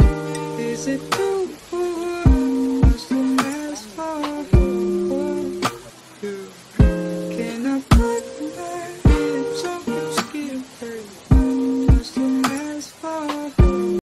Is it too much to ask for? Can I?